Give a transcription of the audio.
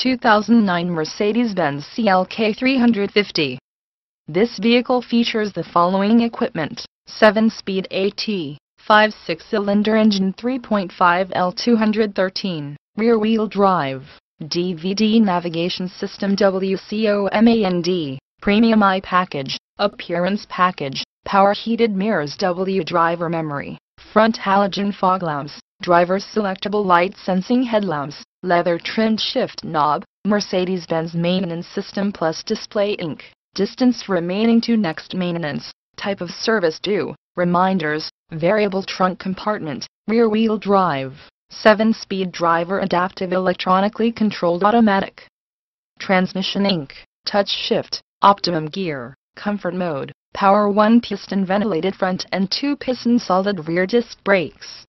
2009 Mercedes-Benz CLK 350. This vehicle features the following equipment. 7-speed AT, 5-6-cylinder engine 3.5 L213, rear-wheel drive, DVD navigation system WCOMAND, premium I package, appearance package, power heated mirrors W driver memory, front halogen fog lamps, driver selectable light sensing headlamps, leather trimmed shift knob, Mercedes-Benz maintenance system plus display ink, distance remaining to next maintenance, type of service due, reminders, variable trunk compartment, rear wheel drive, 7-speed driver adaptive electronically controlled automatic. Transmission ink, touch shift, optimum gear, comfort mode, power 1 piston ventilated front and 2 piston solid rear disc brakes.